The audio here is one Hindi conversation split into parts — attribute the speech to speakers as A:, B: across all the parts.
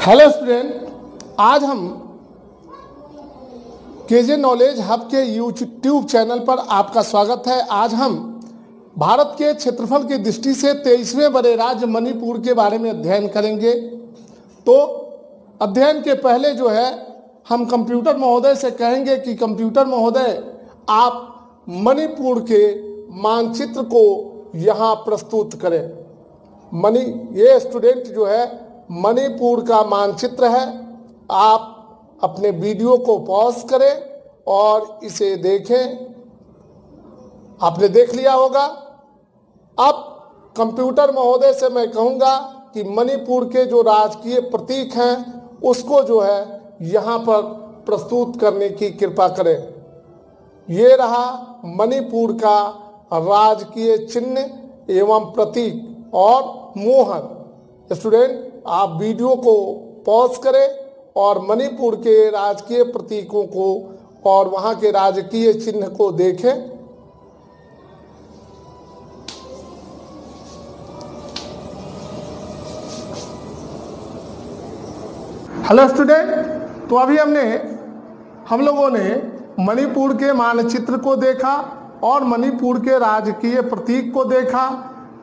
A: हेलो स्टूडेंट आज हम केजे नॉलेज हब के यूट्यूब चैनल पर आपका स्वागत है। आज हम भारत के क्षेत्रफल की दृष्टि से तेईसवें बड़े राज्य मणिपुर के बारे में अध्ययन करेंगे। तो अध्ययन के पहले जो है, हम कंप्यूटर महोदय से कहेंगे कि कंप्यूटर महोदय, आप मणिपुर के मानचित्र को यहाँ प्रस्तुत करें। मणि, ये स्टूडेंट जो है मणिपुर का मानचित्र है। आप अपने वीडियो को पॉज करें और इसे देखें। आपने देख लिया होगा। अब कंप्यूटर महोदय से मैं कहूँगा कि मणिपुर के जो राजकीय प्रतीक हैं, उसको जो है यहाँ पर प्रस्तुत करने की कृपा करें। ये रहा मणिपुर का राजकीय चिन्ह एवं प्रतीक और मोहर। स्टूडेंट आप वीडियो को पॉज करें और मणिपुर के राजकीय प्रतीकों को और वहाँ के राजकीय चिन्ह को देखें। हेलो स्टूडेंट तो अभी हमने, हम लोगों ने मणिपुर के मानचित्र को देखा और मणिपुर के राजकीय प्रतीक को देखा,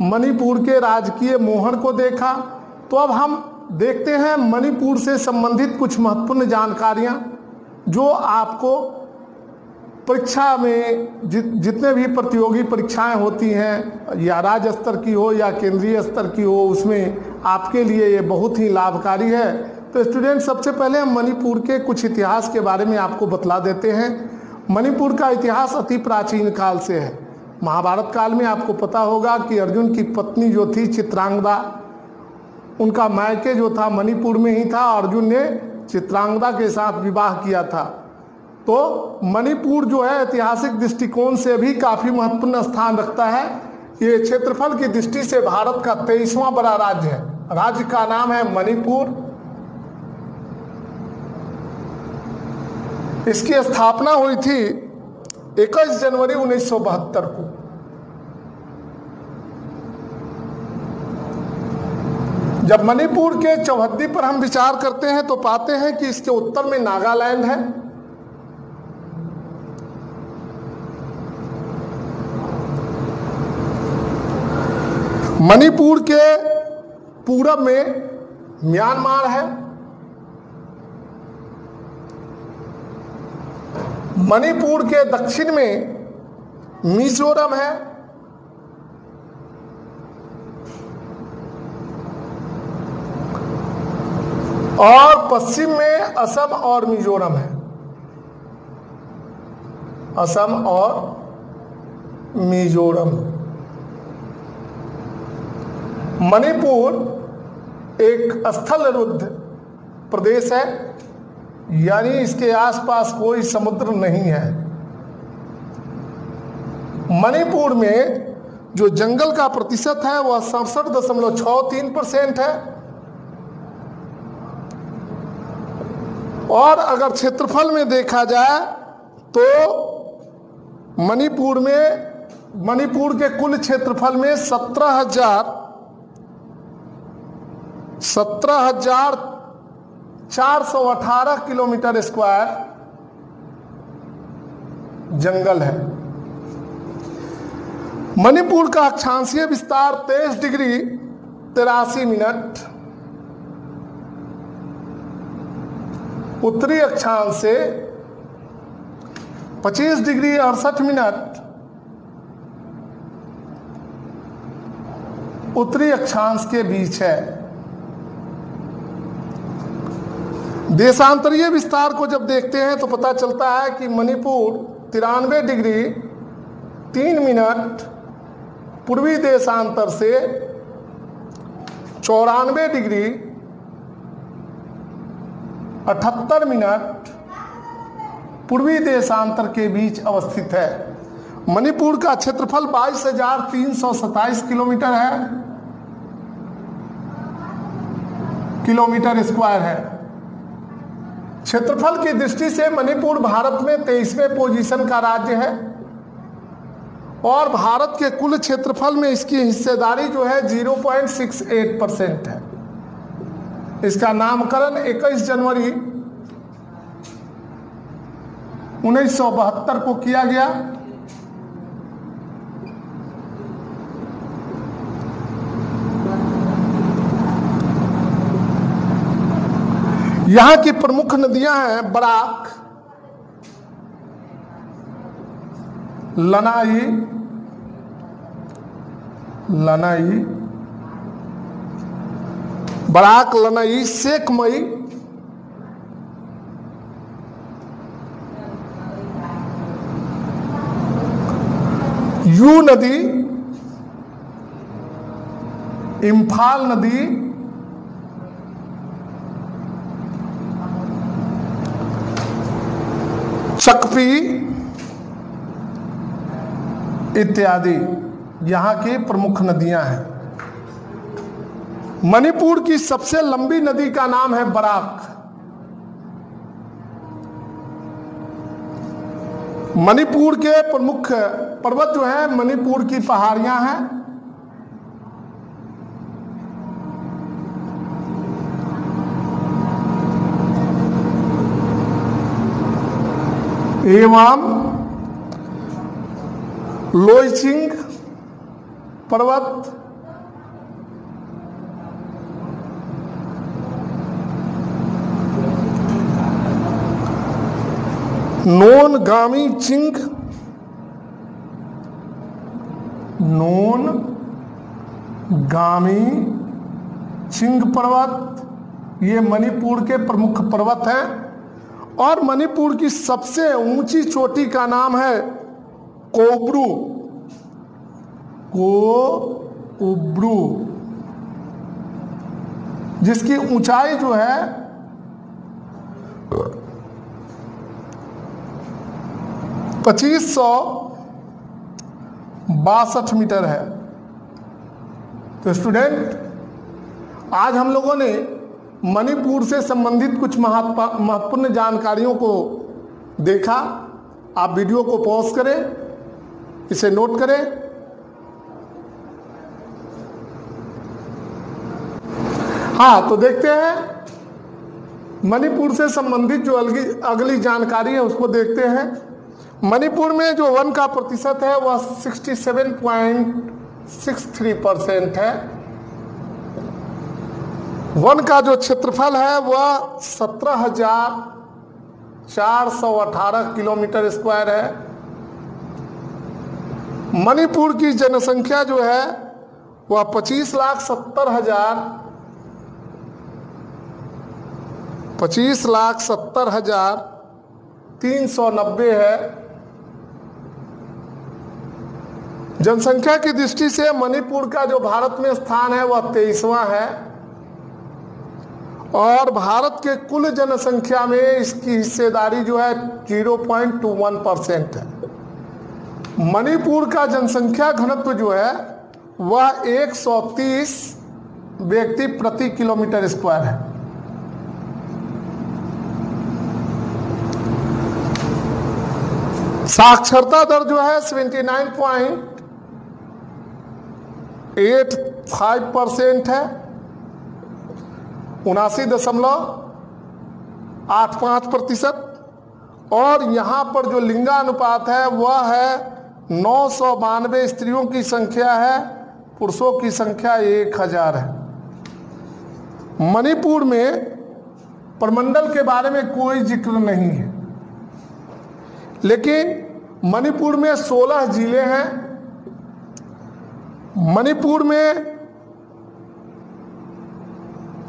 A: मणिपुर के राजकीय मोहर को देखा तो अब हम देखते हैं मणिपुर से संबंधित कुछ महत्वपूर्ण जानकारियाँ, जो आपको परीक्षा में जितने भी प्रतियोगी परीक्षाएँ होती हैं, या राज्य स्तर की हो, या केंद्रीय स्तर की हो, उसमें आपके लिए ये बहुत ही लाभकारी है। तो स्टूडेंट, सबसे पहले हम मणिपुर के कुछ इतिहास के बारे में आपको बतला देते हैं। मणिपुर का इतिहास अति प्राचीन काल से है। महाभारत काल में आपको पता होगा कि अर्जुन की पत्नी जो थी चित्रांगदा उनका मायके जो था मणिपुर में ही था, अर्जुन ने चित्रांगदा के साथ विवाह किया था। तो मणिपुर जो है, ऐतिहासिक दृष्टिकोण से भी काफ़ी महत्वपूर्ण स्थान रखता है। ये क्षेत्रफल की दृष्टि से भारत का तेईसवां बड़ा राज्य है। राज्य का नाम है मणिपुर। इसकी स्थापना हुई थी 21 जनवरी 1972 को। जब मणिपुर के चौहद्दी पर हम विचार करते हैं तो पाते हैं कि इसके उत्तर में नागालैंड है। मणिपुर के पूरब में म्यांमार है। मणिपुर के दक्षिण में मिजोरम है। और पश्चिम में असम और मिजोरम है। असम और मिजोरम। मणिपुर एक स्थल रुद्ध प्रदेश है, यानी इसके आसपास कोई समुद्र नहीं है। मणिपुर में जो जंगल का प्रतिशत है, वह सड़सठ दशमलव छ तीन परसेंट है। और अगर क्षेत्रफल में देखा जाए तो मणिपुर में, मणिपुर के कुल क्षेत्रफल में सत्रह हज़ार सत्रह हज़ार चार सौ अठारह किलोमीटर स्क्वायर जंगल है। मणिपुर का अक्षांशीय विस्तार तेईस डिग्री तिरासी मिनट उत्तरी अक्षांश से 25 डिग्री अड़सठ मिनट, उत्तरी अक्षांश के बीच है। देशांतरीय विस्तार को जब देखते हैं तो पता चलता है कि मणिपुर तिरानवे डिग्री, तीन मिनट, पूर्वी देशांतर से चौरानवे डिग्री अठहत्तर मिनट पूर्वी देशांतर के बीच अवस्थित है। मणिपुर का क्षेत्रफल बाईस हज़ार तीन सौ सत्ताईस किलोमीटर है। किलोमीटर स्क्वायर है। क्षेत्रफल की दृष्टि से मणिपुर भारत में तेईसवें पोजीशन का राज्य है और भारत के कुल क्षेत्रफल में इसकी हिस्सेदारी जो है 0.68 परसेंट है। इसका नामकरण 21 जनवरी 1972 को किया गया। यहाँ की प्रमुख नदियाँ हैं बराक, लनाई लनाई बराक लनई शेख मई यू नदी इम्फाल नदी चकपी इत्यादि यहाँ की प्रमुख नदियाँ हैं मणिपुर की सबसे लंबी नदी का नाम है बराक। मणिपुर के प्रमुख पर्वत जो है, मणिपुर की पहाड़ियाँ हैं। एवं लोइचिंग पर्वत नोन गामी चिंग। नोन गामी चिंग पर्वत, ये मणिपुर के प्रमुख पर्वत हैं। और मणिपुर की सबसे ऊँची चोटी का नाम है कोब्रू। को उब्रू जिसकी ऊंचाई जो है पच्चीस सौ बासठ मीटर है। तो स्टूडेंट, आज हम लोगों ने मणिपुर से संबंधित कुछ महत्वपूर्ण जानकारियों को देखा। आप वीडियो को पॉज करें, इसे नोट करें। हाँ तो देखते हैं। मणिपुर से संबंधित जो अगली अगली जानकारी है, उसको देखते हैं। मणिपुर में जो वन का प्रतिशत है, वह 67.63 परसेंट है। वन का जो क्षेत्रफल है, वह सत्रह हज़ार चार सौ अठारह किलोमीटर स्क्वायर है। मणिपुर की जनसंख्या जो है, वह पच्चीस लाख सत्तर हज़ार पच्चीस लाख सत्तर हज़ार तीन सौ नब्बे है। जनसंख्या की दृष्टि से मणिपुर का जो भारत में स्थान है, वह तेईसवा है। और भारत के कुल जनसंख्या में इसकी हिस्सेदारी जो है 0.21 परसेंट है। मणिपुर का जनसंख्या घनत्व जो है, वह 130 व्यक्ति प्रति किलोमीटर स्क्वायर है। साक्षरता दर जो है 79.85 परसेंट है। उनासी दशमलव आठ पाँच प्रतिशत। और यहाँ पर जो लिंगानुपात है, वह है नौ सौ बानवे स्त्रियों की संख्या है, पुरुषों की संख्या एक हज़ार है। मणिपुर में प्रमंडल के बारे में कोई ज़िक्र नहीं है। लेकिन मणिपुर में 16 ज़िले हैं मणिपुर में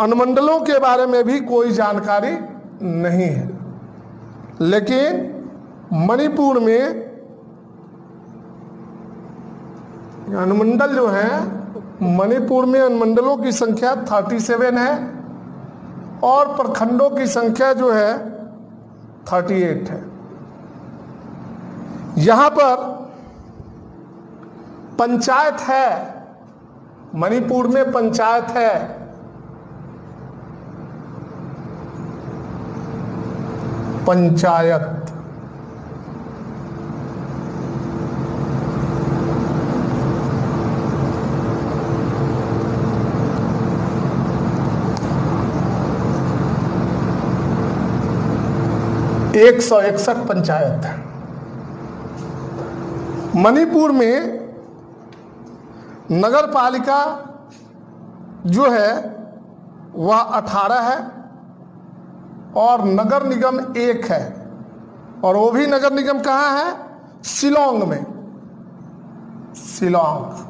A: अनुमंडलों के बारे में भी कोई जानकारी नहीं है। लेकिन मणिपुर में अनुमंडल जो है, मणिपुर में अनुमंडलों की संख्या 37 है और प्रखंडों की संख्या जो है 38 है। यहाँ पर पंचायत है। मणिपुर में पंचायत है। पंचायत। एक सौ इकसठ पंचायत मणिपुर में नगर पालिका जो है, वह अठारह है और नगर निगम एक है। और वो भी नगर निगम कहाँ है? शिलोंग में। शिलोंग।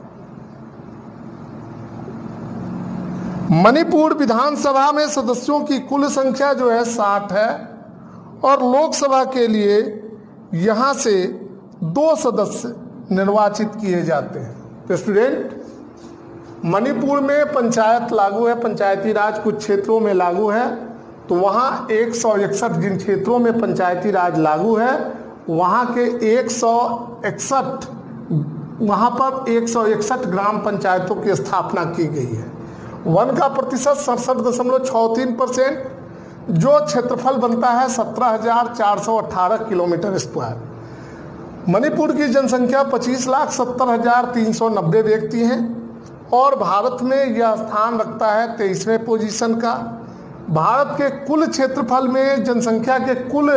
A: मणिपुर विधानसभा में सदस्यों की कुल संख्या जो है, साठ है। और लोकसभा के लिए यहाँ से दो सदस्य निर्वाचित किए जाते हैं। स्टूडेंट मणिपुर में पंचायत लागू है, पंचायती राज कुछ क्षेत्रों में लागू है तो वहाँ एक सौ इकसठ जिन क्षेत्रों में पंचायती राज लागू है, वहाँ के एक सौ इकसठ, वहाँ पर एक सौ इकसठ ग्राम पंचायतों की स्थापना की गई है। वन का प्रतिशत सड़सठ दशमलव छः तीन परसेंट, जो क्षेत्रफल बनता है सत्रह हज़ार चार सौ अट्ठारह किलोमीटर स्क्वायर। मणिपुर की जनसंख्या पच्चीस लाख सत्तर हज़ार तीन सौ नब्बे व्यक्ति हैं और भारत में यह स्थान रखता है तेईसवें पोजीशन का। भारत के कुल क्षेत्रफल में जनसंख्या के कुल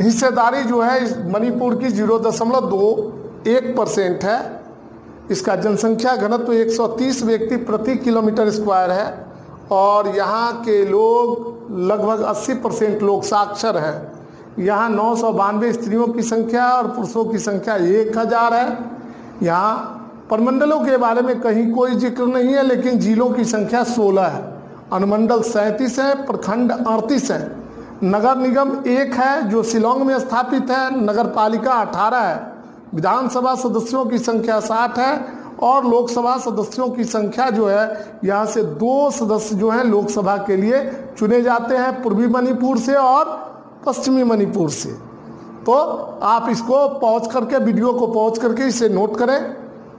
A: हिस्सेदारी जो है मणिपुर की ज़ीरो दशमलव दो एक परसेंट है। इसका जनसंख्या घनत्व 130 व्यक्ति प्रति किलोमीटर स्क्वायर है और यहाँ के लोग लगभग 80 परसेंट लोग साक्षर हैं। यहाँ नौ सौ बानवे स्त्रियों की संख्या और पुरुषों की संख्या एक हज़ार है। यहाँ परमंडलों के बारे में कहीं कोई ज़िक्र नहीं है, लेकिन जिलों की संख्या 16 है। अनुमंडल सैंतीस है, प्रखंड अड़तीस है। नगर निगम एक है, जो शिलोंग में स्थापित है। नगर पालिका अठारह है। विधानसभा सदस्यों की संख्या साठ है और लोकसभा सदस्यों की संख्या जो है, यहाँ से दो सदस्य जो हैं लोकसभा के लिए चुने जाते हैं पूर्वी मणिपुर से और पश्चिमी मणिपुर से। तो आप इसको पहुँच करके, वीडियो को पहुँच करके इसे नोट करें।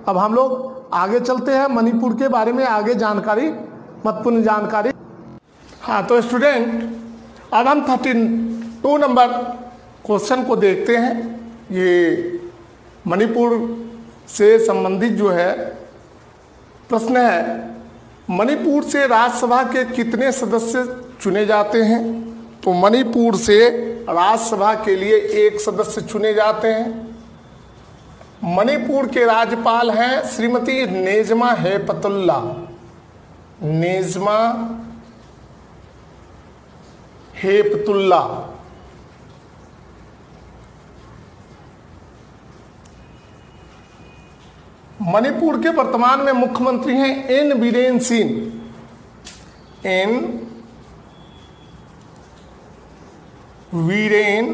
A: अब हम लोग आगे चलते हैं मणिपुर के बारे में, आगे जानकारी, महत्वपूर्ण जानकारी। हाँ तो स्टूडेंट, अब हम थर्टीन, टू नंबर क्वेश्चन को देखते हैं। ये मणिपुर से संबंधित जो है, प्रश्न है, मणिपुर से राज्यसभा के कितने सदस्य चुने जाते हैं? तो मणिपुर से राज्यसभा के लिए एक सदस्य चुने जाते हैं। मणिपुर के राज्यपाल हैं श्रीमती नेजमा हेपतुल्ला। नेजमा हेपतुल्ला। मणिपुर के वर्तमान में मुख्यमंत्री हैं N Biren Singh. N Biren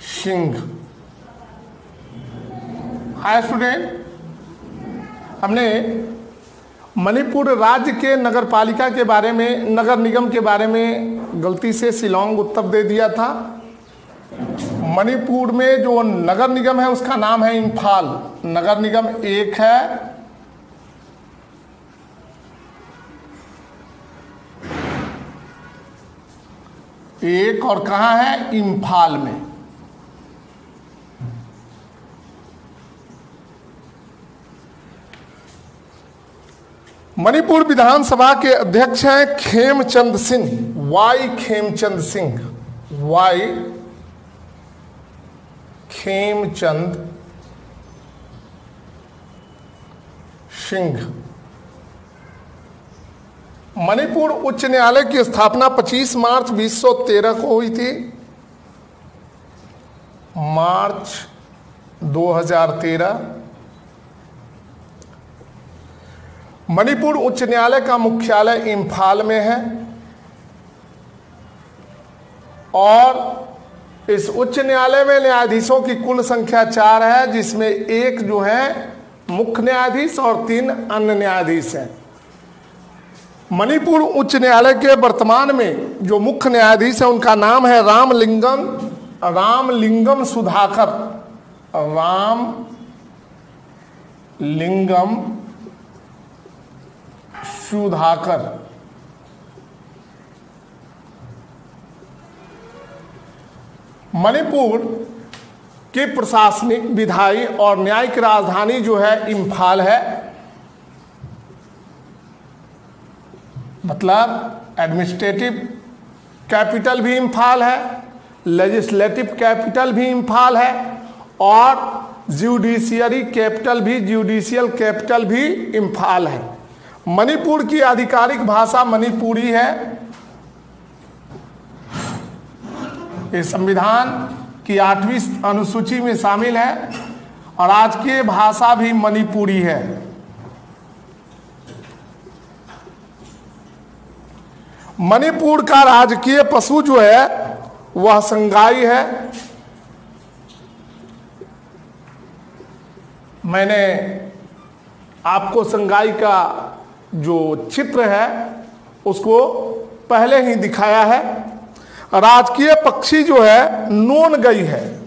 A: Singh hi student हमने मणिपुर राज्य के नगर पालिका के बारे में, नगर निगम के बारे में गलती से शिलोंग उत्तर दे दिया था। मणिपुर में जो नगर निगम है, उसका नाम है इम्फाल। नगर निगम एक है एक और कहा है? इम्फाल में। मणिपुर विधानसभा के अध्यक्ष हैं खेमचंद सिंह। वाई खेमचंद सिंह? वाई खेमचंद सिंह। मणिपुर उच्च न्यायालय की स्थापना 25 मार्च 2013 को हुई थी। मार्च 2013 मणिपुर उच्च न्यायालय का मुख्यालय इम्फाल में है और इस उच्च न्यायालय में न्यायाधीशों की कुल संख्या चार है, जिसमें एक जो है मुख्य न्यायाधीश और तीन अन्य न्यायाधीश हैं। मणिपुर उच्च न्यायालय के वर्तमान में जो मुख्य न्यायाधीश है, उनका नाम है रामलिंगम रामलिंगम सुधाकर। राम लिंगम सुधाकर। मणिपुर की प्रशासनिक विधायी और न्यायिक राजधानी जो है, इम्फाल है। मतलब एडमिनिस्ट्रेटिव कैपिटल भी इम्फाल है लेजिस्लेटिव कैपिटल भी इम्फाल है और जुडिशियरी कैपिटल भी जुडिशियल कैपिटल भी इम्फाल है। मणिपुर की आधिकारिक भाषा मणिपुरी है। ये संविधान की आठवीं अनुसूची में शामिल है और आज की भाषा भी मणिपुरी है। मणिपुर का राजकीय पशु जो है, वह संगाई है। मैंने आपको संगाई का जो चित्र है, उसको पहले ही दिखाया है। राजकीय पक्षी जो है नोन गई है।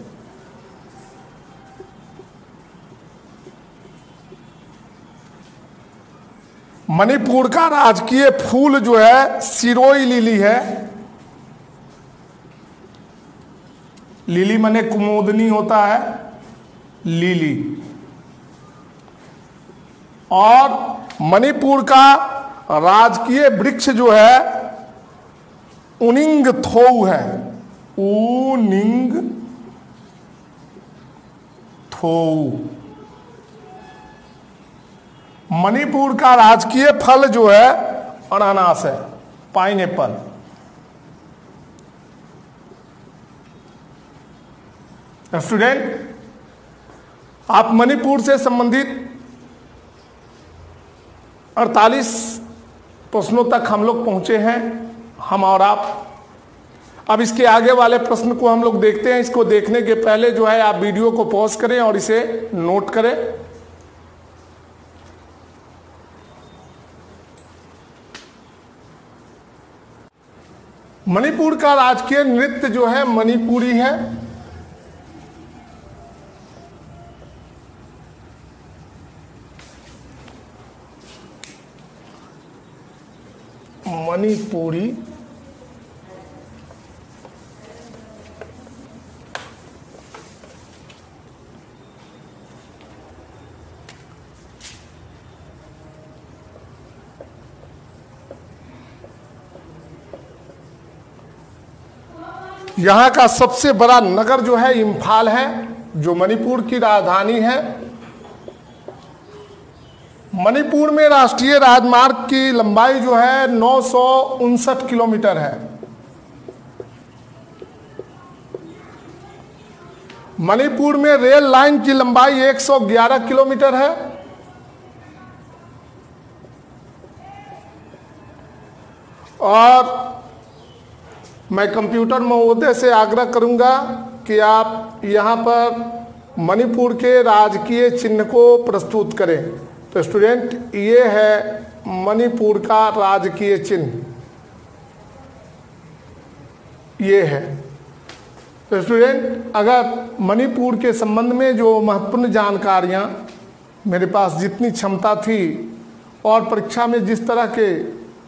A: मणिपुर का राजकीय फूल जो है, सिरोई लिली है। लिली मने कुमोदनी होता है, लिली। और मणिपुर का राजकीय वृक्ष जो है, उनिंग थोउ है। उनिंग थोउ। मणिपुर का राजकीय फल जो है, अनानास है पाइन एप्पल स्टूडेंट आप मणिपुर से संबंधित 48 प्रश्नों तक हम लोग पहुँचे हैं, हम और आप। अब इसके आगे वाले प्रश्न को हम लोग देखते हैं, इसको देखने के पहले जो है, आप वीडियो को पॉज करें और इसे नोट करें। मणिपुर का राजकीय नृत्य जो है मणिपुरी है। मणिपुरी यहाँ का सबसे बड़ा नगर जो है, इम्फाल है, जो मणिपुर की राजधानी है। मणिपुर में राष्ट्रीय राजमार्ग की लंबाई जो है, नौ सौ उनसठ किलोमीटर है। मणिपुर में रेल लाइन की लंबाई 111 किलोमीटर है। और मैं कंप्यूटर महोदय से आग्रह करूँगा कि आप यहाँ पर मणिपुर के राजकीय चिन्ह को प्रस्तुत करें। तो स्टूडेंट ये है मणिपुर का राजकीय चिन्ह। ये है। तो स्टूडेंट अगर मणिपुर के संबंध में जो महत्वपूर्ण जानकारियाँ मेरे पास जितनी क्षमता थी और परीक्षा में जिस तरह के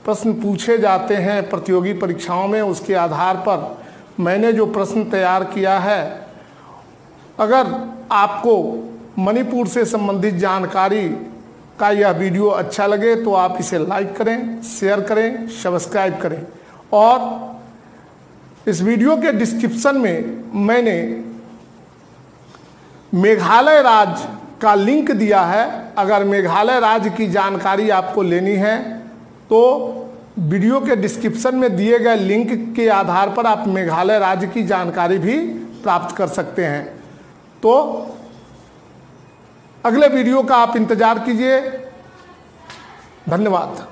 A: प्रश्न पूछे जाते हैं प्रतियोगी परीक्षाओं में, उसके आधार पर। मैंने जो प्रश्न तैयार किया है, अगर आपको मणिपुर से संबंधित जानकारी का यह वीडियो अच्छा लगे तो आप इसे लाइक करें, शेयर करें, सब्सक्राइब करें। और इस वीडियो के डिस्क्रिप्शन में मैंने मेघालय राज्य का लिंक दिया है। अगर मेघालय राज्य की जानकारी आपको लेनी है तो वीडियो के डिस्क्रिप्शन में दिए गए लिंक के आधार पर आप मेघालय राज्य की जानकारी भी प्राप्त कर सकते हैं। तो अगले वीडियो का आप इंतज़ार कीजिए। धन्यवाद।